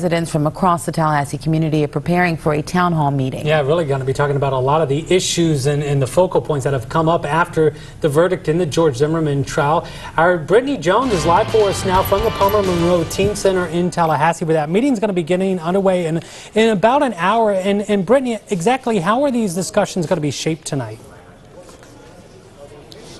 Residents from across the Tallahassee community are preparing for a town hall meeting. Yeah, really going to be talking about a lot of the issues and, and, the focal points that have come up after the verdict in the George Zimmerman trial. Our Brittany Jones is live for us now from the Palmer Munroe Teen Center in Tallahassee, where that meeting is going to be getting underway in, in about an hour. And, and Brittany, exactly how are these discussions going to be shaped tonight?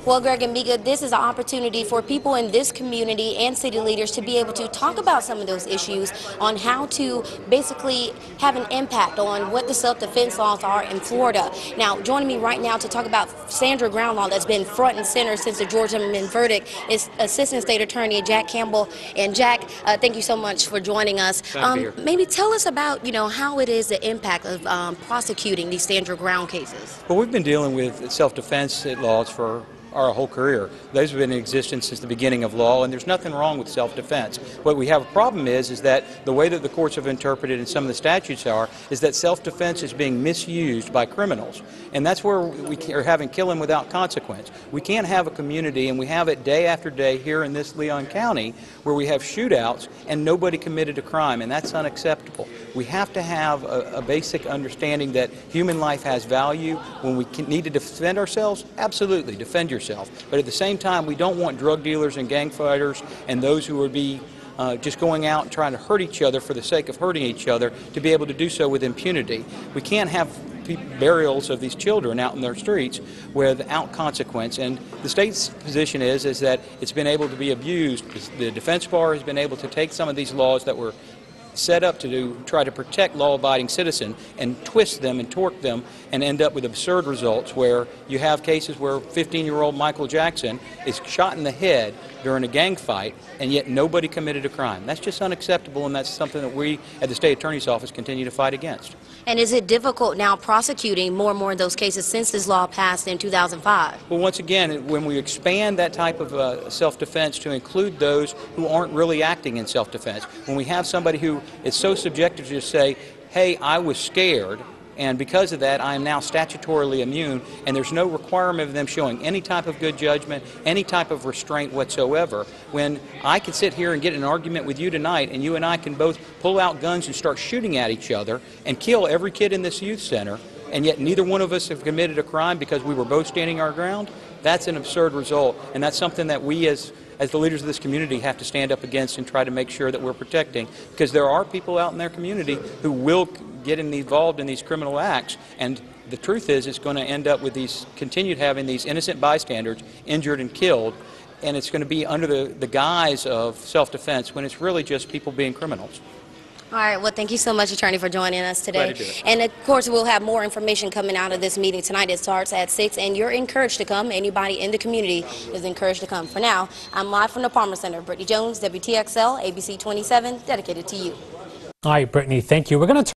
Well, Greg and Mika, this is an opportunity for people in this community and city leaders to be able to talk about some of those issues on how to basically have an impact on what the self-defense laws are in Florida. Now, joining me right now to talk about stand your ground law that's been front and center since the George Zimmerman verdict is Assistant State Attorney Jack Campbell. And Jack, uh, thank you so much for joining us. Um, maybe tell us about, you know, how it is the impact of um, prosecuting these stand your ground cases. Well, we've been dealing with self-defense laws for our whole career. Those have been in existence since the beginning of law, and there's nothing wrong with self-defense. What we have a problem is, is that the way that the courts have interpreted and some of the statutes are, is that self-defense is being misused by criminals. And that's where we are having killing without consequence. We can't have a community, and we have it day after day here in this Leon County, where we have shootouts and nobody committed a crime, and that's unacceptable. We have to have a, a basic understanding that human life has value. When we need to defend ourselves, absolutely, defend yourself yourself. But at the same time, we don't want drug dealers and gang fighters and those who would be uh, just going out and trying to hurt each other for the sake of hurting each other to be able to do so with impunity. We can't have burials of these children out in their streets without consequence. And the state's position is is that it's been able to be abused. The defense bar has been able to take some of these laws that were set up to do, try to protect law-abiding citizen and twist them and torque them and end up with absurd results where you have cases where 15-year-old Michael Jackson is shot in the head during a gang fight and yet nobody committed a crime. That's just unacceptable and that's something that we at the state attorney's office continue to fight against. And is it difficult now prosecuting more and more of those cases since this law passed in 2005? Well, once again, when we expand that type of uh, self-defense to include those who aren't really acting in self-defense, when we have somebody who is so subjective to say, hey, I was scared, and because of that, I am now statutorily immune, and there's no requirement of them showing any type of good judgment, any type of restraint whatsoever. When I can sit here and get an argument with you tonight, and you and I can both pull out guns and start shooting at each other and kill every kid in this youth center, and yet neither one of us have committed a crime because we were both standing our ground, that's an absurd result, and that's something that we as as the leaders of this community have to stand up against and try to make sure that we're protecting because there are people out in their community who will get involved in these criminal acts and the truth is it's going to end up with these continued having these innocent bystanders injured and killed and it's going to be under the, the guise of self-defense when it's really just people being criminals. All right. Well, thank you so much, Attorney, for joining us today. To and of course, we'll have more information coming out of this meeting tonight. It starts at 6, and you're encouraged to come. Anybody in the community is encouraged to come. For now, I'm live from the Palmer Center. Brittany Jones, WTXL, ABC 27, dedicated to you. All right, Brittany, thank you. We're going to